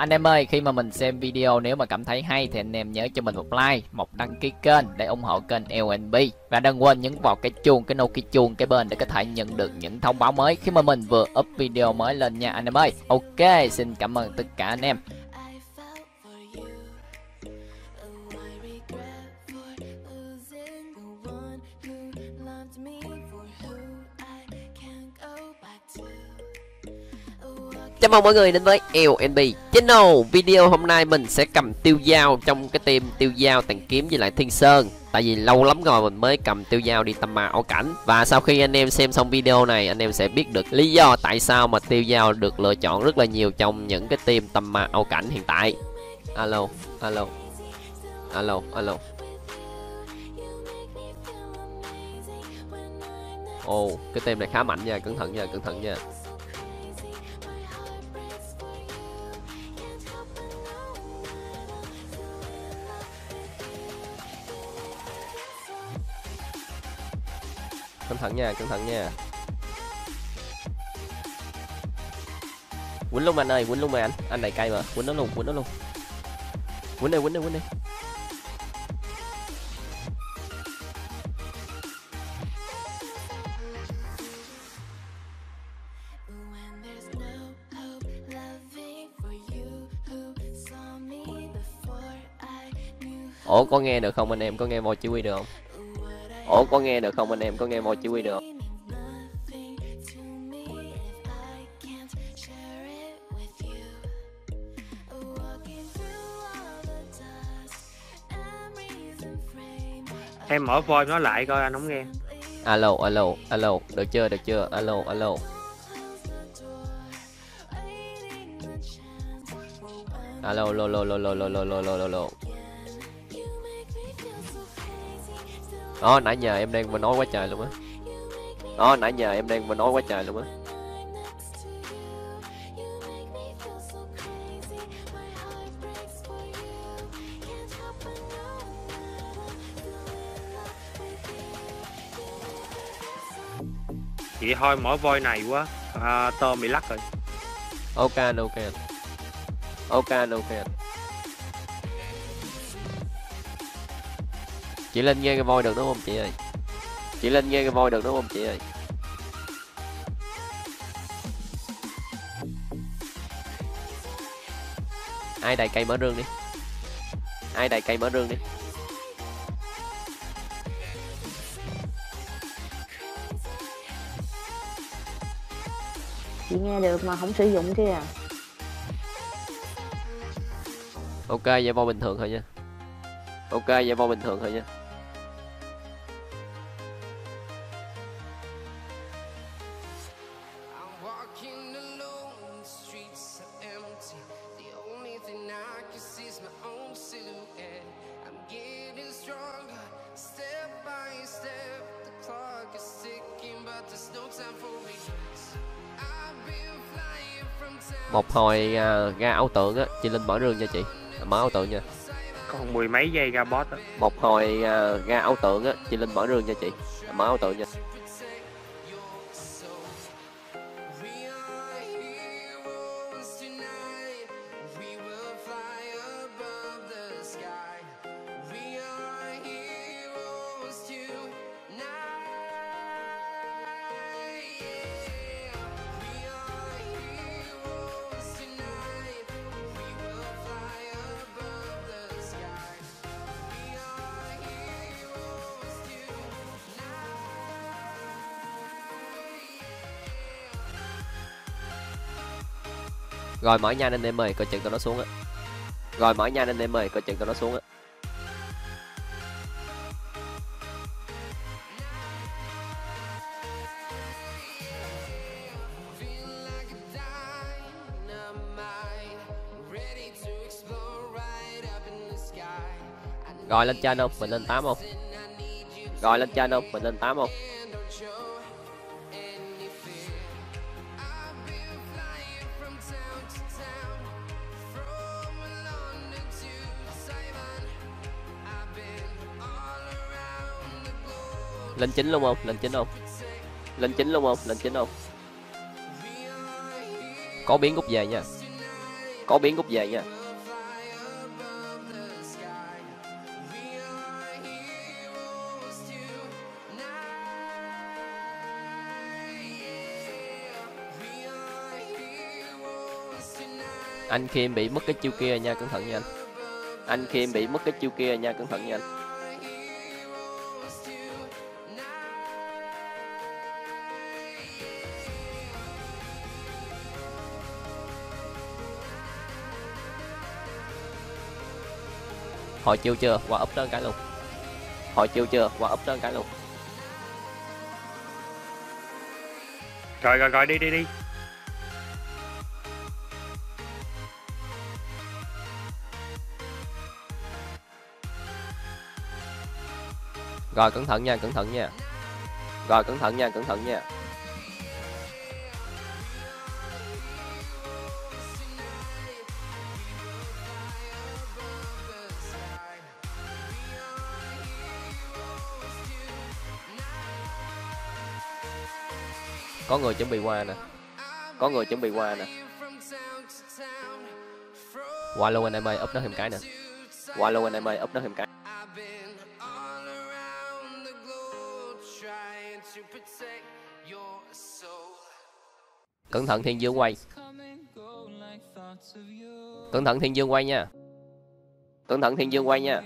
Anh em ơi, khi mà mình xem video nếu mà cảm thấy hay thì anh em nhớ cho mình một like, một đăng ký kênh để ủng hộ kênh LNB và đừng quên nhấn vào cái chuông, cái nô cái chuông cái bên để có thể nhận được những thông báo mới khi mà mình vừa up video mới lên nha anh em ơi. Ok, xin cảm ơn tất cả anh em. Chào mừng mọi người đến với LNB Channel. Video hôm nay mình sẽ cầm tiêu dao trong cái team tiêu dao tàn kiếm với lại thiên sơn. Tại vì lâu lắm rồi mình mới cầm tiêu dao đi tầm ma ảo cảnh. Và sau khi anh em xem xong video này anh em sẽ biết được lý do tại sao mà tiêu dao được lựa chọn rất là nhiều trong những cái team tầm ma ảo cảnh hiện tại. Alo, alo, alo, alo. Ồ, cái team này khá mạnh nha, cẩn thận nha, cẩn thận nha. Cẩn thận nha, cẩn thận nha. Quýnh luôn anh ơi, quýnh luôn mà anh. Anh này cay mà. Quýnh nó luôn, quýnh nó luôn. Quýnh đi quýnh đi quýnh đi. Ủa, có nghe được không anh em? Có nghe voi chỉ huy được không? Ủa có nghe được không anh em? Có nghe voi chỉ huy được không? Em mở voi nó lại coi anh không nghe. Alo alo alo. Được chưa được chưa? Alo alo. Alo lo lo lo lo lo lo lo đó nãy giờ em đang mà nói quá trời luôn á. Đó nãy giờ em đang mà nói quá trời luôn á. Vậy thôi mở voi này quá. À, tôm bị lắc rồi. Ok ok. Ok ok chị linh nghe cái voi được đúng không chị ơi? Chị linh nghe cái voi được đúng không chị ơi? Ai đầy cây mở rương đi? Ai đầy cây mở rương đi? Chị nghe được mà không sử dụng kia à? Ok vậy voi bình thường thôi nha. Ok vậy voi bình thường thôi nha hồi à, ra ảo tượng á chị linh mở rương cho chị. Mở ảo tượng nha. Còn mười mấy giây ra boss á. Một hồi à, ra ảo tượng á chị linh mở rương cho chị. Mở ảo tượng nha rồi, mở nhanh anh em ơi coi chừng tụi nó xuống á. Rồi, mở nhanh anh em ơi coi chừng tụi nó xuống á. Rồi, lên trên không? Mình lên 8 không? Rồi, lên trên không? Mình lên 8 không? Lên chín luôn không? Lên chín không? Lên chín luôn không? Lên chín không? Có biến rút về nha. Có biến cút về nha. Anh Kim bị mất cái chiêu kia nha cẩn thận nha anh. Anh Kim bị mất cái chiêu kia nha cẩn thận nha anh Hồi chiêu chưa? Qua úp đó cái luôn Hồi chiêu chưa? Qua úp đó cái luôn Rồi rồi rồi đi đi đi. Rồi cẩn thận nha, cẩn thận nha Rồi cẩn thận nha, cẩn thận nha Có người chuẩn bị qua nè. Có người chuẩn bị qua nè. Qua luôn anh em ơi, úp nó thêm cái nè. Qua luôn anh em ơi, úp nó thêm cái. Cẩn thận thiên dương quay. Cẩn thận thiên dương quay nha. Cẩn thận thiên dương quay nha.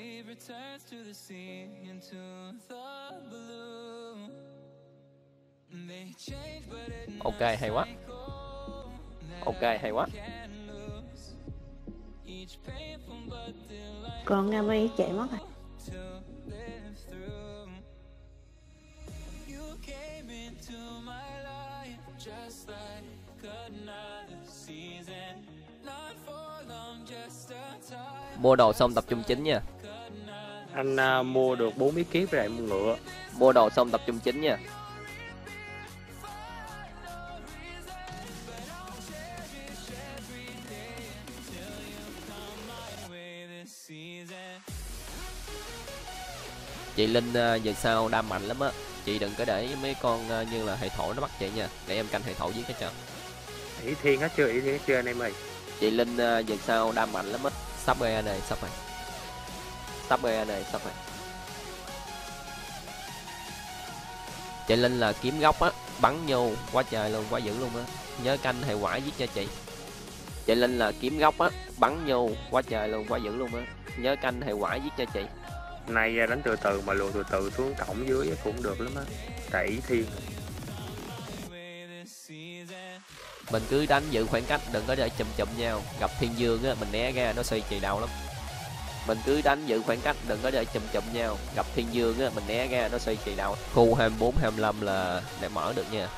Ok hay quá Ok hay quá Còn Nga Mi chạy mất rồi. Mua đồ xong tập trung chính nha Anh à, mua được 4 bí kíp rồi mua ngựa. Mua đồ xong tập trung chính nha Chị Linh à, giờ sao? Đam mạnh lắm á. Chị đừng có để mấy con à, như là hệ thổ nó bắt chị nha. Để em canh hệ thổ giết cái cho Ỷ thiên hết chưa? Ỷ thiên hết chưa anh em ơi? Chị Linh à, giờ sao? Đam mạnh lắm á. Sắp ra này sắp rồi Sắp ra này sắp rồi Chị Linh là kiếm góc á. Bắn vô quá trời luôn quá dữ luôn á. Nhớ canh hệ quả giết cho chị. Chị Linh là kiếm góc á. Bắn vô quá trời luôn quá dữ luôn á. Nhớ canh hệ quả giết cho chị Nay à, đánh từ từ mà lùa từ từ xuống cổng dưới cũng được lắm á. Tại thiên. Mình cứ đánh giữ khoảng cách đừng có để chùm chùm nhau Gặp thiên dương á mình né ra nó xoay chị đau lắm Mình cứ đánh giữ khoảng cách đừng có để chùm chùm nhau Gặp thiên dương á mình né ra nó xoay chị đau Khu 24 25 là để mở được nha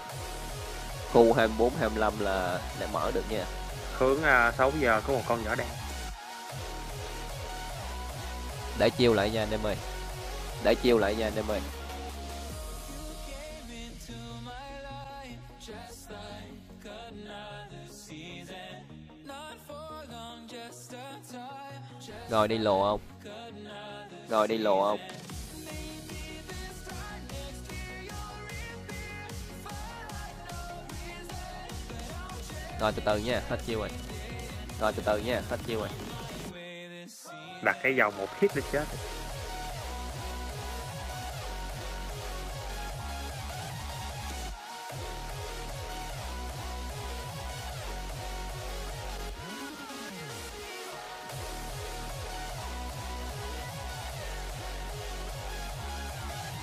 Khu 24 25 là để mở được nha Hướng à, 6 giờ có một con nhỏ đen. Để chiêu lại nha anh em ơi. Để chiêu lại nha anh em ơi. Rồi đi lộ không Rồi đi lộ không Rồi từ từ nha, hết chiêu rồi. Rồi từ từ nha, hết chiêu rồi. Đặt cái dầu một hit là chết.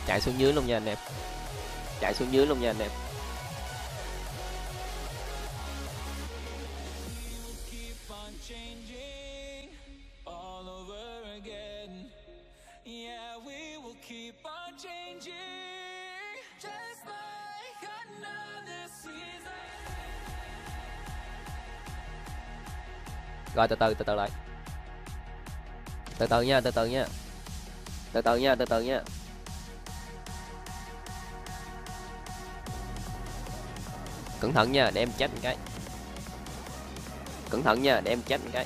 chạy xuống dưới luôn nha anh em chạy xuống dưới luôn nha anh em rồi, từ từ từ từ lại. Từ từ nha, từ từ nha. Từ từ nha, từ từ nha. Cẩn thận nha, để em chết một cái. Cẩn thận nha, để em chết một cái.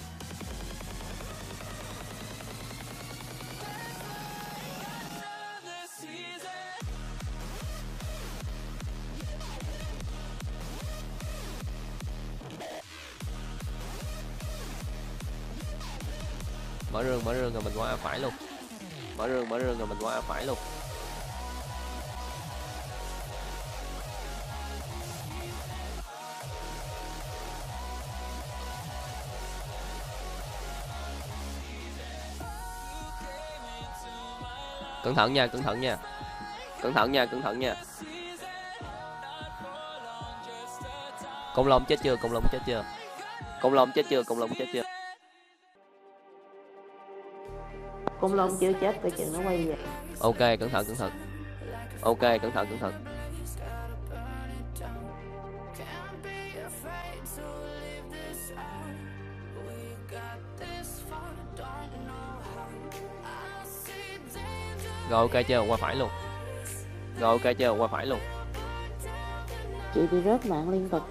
Mở rương mở rương rồi mình qua phải luôn. Mở rương mở rương rồi mình qua phải luôn. Cẩn thận nha, cẩn thận nha. Cẩn thận nha, cẩn thận nha. Công long chết chưa? Công long chết chưa? Công long chết chưa? Công long chết chưa? Cung long chưa chết coi chừng nó quay về. Ok cẩn thận cẩn thận. Ok cẩn thận cẩn thận. Rồi ok chưa? Qua phải luôn. Rồi ok chưa? Qua phải luôn. Chị bị rớt mạng liên tục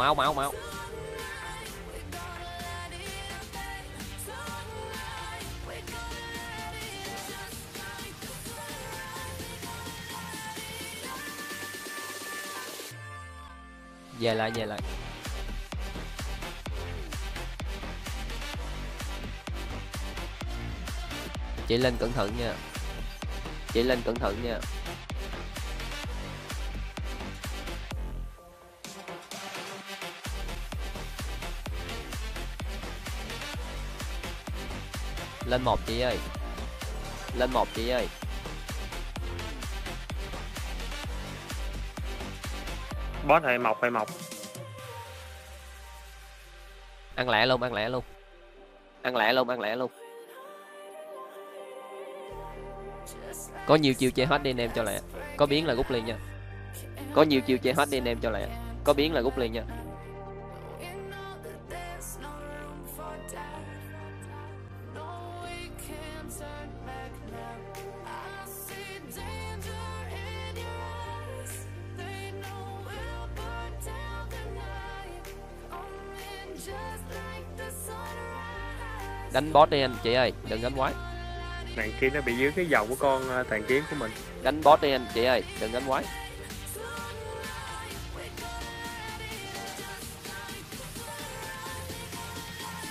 máu máu máu. Về lại về lại. Chị lên cẩn thận nha. Chị lên cẩn thận nha. Lên một chị ơi. Lên một chị ơi. Boss hay mọc hay mọc. Ăn lẹ luôn ăn lẹ luôn. Ăn lẹ luôn ăn lẹ luôn. Có nhiều chiều chơi hết đi anh em cho lẹ. Có biến là rút liền nha. Có nhiều chiều chơi hết đi anh em cho lẹ. Có biến là rút liền nha boss đi anh chị ơi đừng đánh quái. Nàng kia nó bị dưới cái dòng của con ờ, tàn kiếm của mình. Đánh boss đi anh chị ơi đừng đánh quái.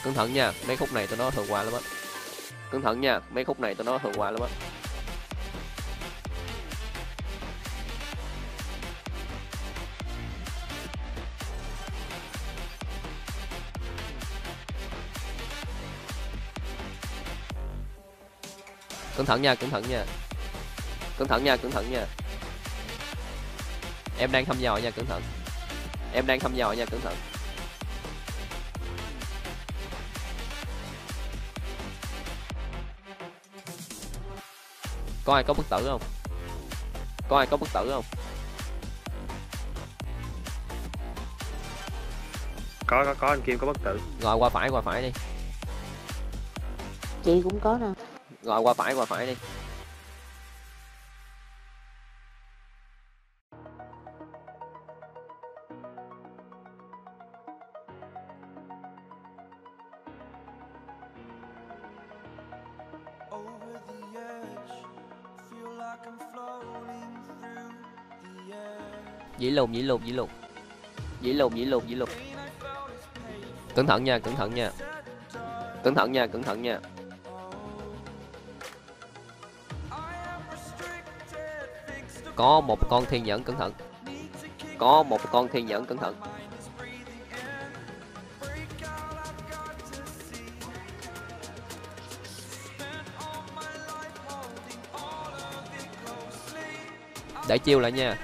Cẩn thận nha mấy khúc này tôi nói thường qua lắm á. Cẩn thận nha mấy khúc này tôi nói thường qua lắm á thận nha cẩn thận nha. Cẩn thận nha cẩn thận nha. Em đang thăm dò nha cẩn thận. Em đang thăm dò nha cẩn thận. Có ai có bức tử không? Có ai có bức tử không? Có có có anh kim có bất tử. Rồi qua phải qua phải đi. Chị cũng có nè rồi qua phải qua phải đi. Dĩ lùn dĩ lùn dĩ lùn dĩ lùn dĩ lùn dĩ lùn cẩn thận nha cẩn thận nha. Cẩn thận nha cẩn thận nha có một con thiên nhẫn, cẩn thận. Có một con thiên nhẫn, cẩn thận. Để chiêu lại nha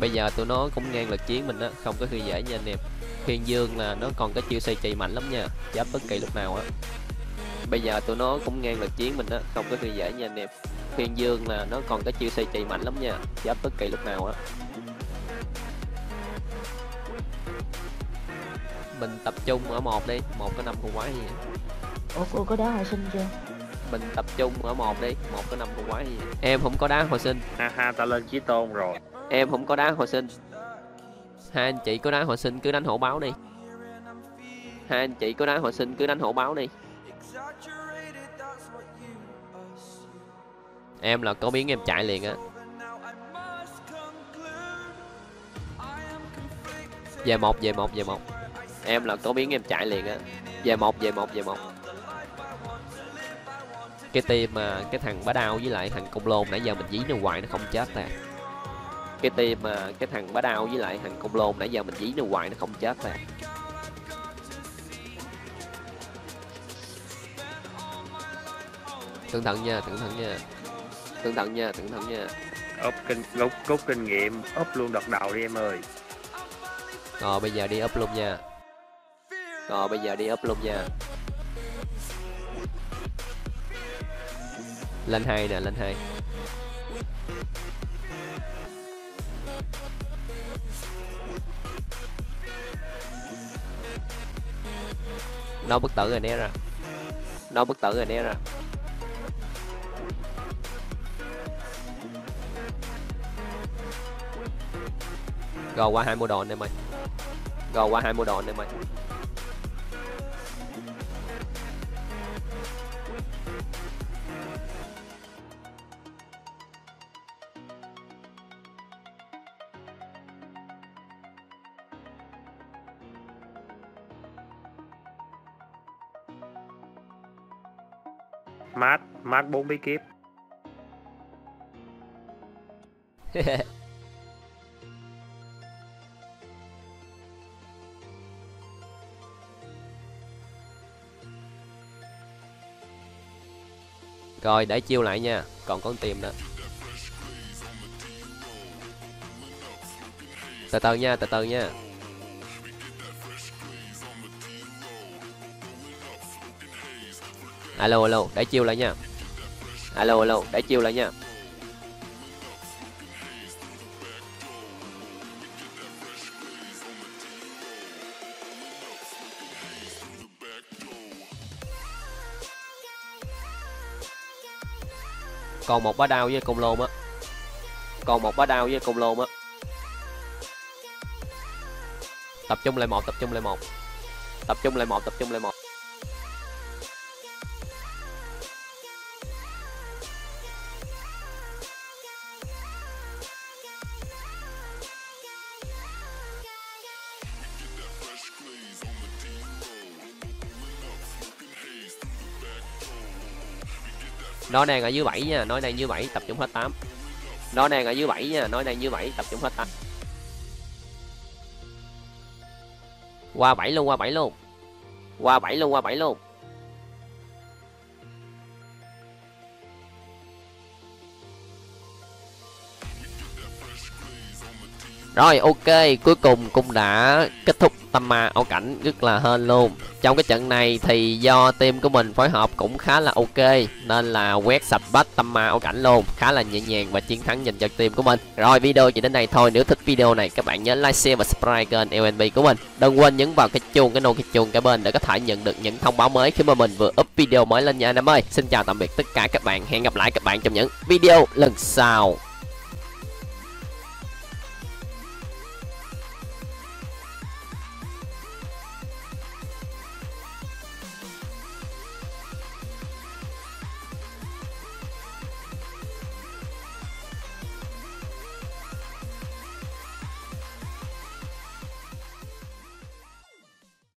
bây giờ tụi nó cũng ngang lực chiến mình á không có khi dễ nha anh em. Thiên dương là nó còn có chiêu xoay trì mạnh lắm nha giáp bất kỳ lúc nào á. Bây giờ tụi nó cũng ngang lực chiến mình á không có khi dễ nha anh em. Thiên dương là nó còn có chiêu xoay trì mạnh lắm nha giáp bất kỳ lúc nào á. Mình tập trung ở một đi một có năm con quái gì? Ủa cô có đá hồi sinh chưa? Mình tập trung ở một đi một có năm con quái gì em không có đá hồi sinh. Ha ha ta lên chí tôn rồi em không có đá hồi sinh. Hai anh chị có đá hồi sinh cứ đánh hổ báo đi. Hai anh chị có đá hồi sinh cứ đánh hổ báo đi. Em là có biến em chạy liền á. Về một về một về một. Em là có biến em chạy liền á. Về một về một về một. Cái team mà cái thằng bá đao với lại thằng công lôn nãy giờ mình dí nó hoài nó không chết ta cái team mà cái thằng bá đao với lại thằng công lôn nãy giờ mình dí nó hoài nó không chết ta cẩn thận nha cẩn thận nha. Cẩn thận nha cẩn thận nha. Úp kinh rút rút kinh nghiệm úp luôn đợt đầu đi em ơi. Rồi bây giờ đi up luôn nha. Rồi bây giờ đi up luôn nha. Lên hai nè lên hai nó bất tử rồi, né ra. Nó bất tử rồi, né ra. Gò qua hai mua đòn em ơi gò qua hai mua đòn em ơi mát bốn bí kíp. Rồi, để chiêu lại nha, còn con tìm nữa. Từ từ nha, từ từ nha. Alo alo, để chiêu lại nha alo alo để chiêu lại nha. Còn một bá đao với cung lôn á còn một bá đao với cung lôn á tập trung lại một, tập trung lại một. Tập trung lại một, tập trung lại một. Nó đang ở dưới 7 nha nó đang dưới 7 tập trung hết 8 nó đang ở dưới 7 nha nó đang dưới 7 tập trung hết 8 qua 7 luôn qua 7 luôn. Qua 7 luôn qua 7 luôn. Rồi ok, cuối cùng cũng đã kết thúc tâm ma ảo cảnh rất là hên luôn. Trong cái trận này thì do team của mình phối hợp cũng khá là ok Nên là quét sạch bách tâm ma ảo cảnh luôn. Khá là nhẹ nhàng và chiến thắng dành cho team của mình. Rồi video chỉ đến đây thôi. Nếu thích video này các bạn nhớ like, share và subscribe kênh LNB của mình. Đừng quên nhấn vào cái chuông, cái nô cái chuông cả bên Để có thể nhận được những thông báo mới khi mà mình vừa up video mới lên nha anh em ơi. Xin chào tạm biệt tất cả các bạn. Hẹn gặp lại các bạn trong những video lần sau.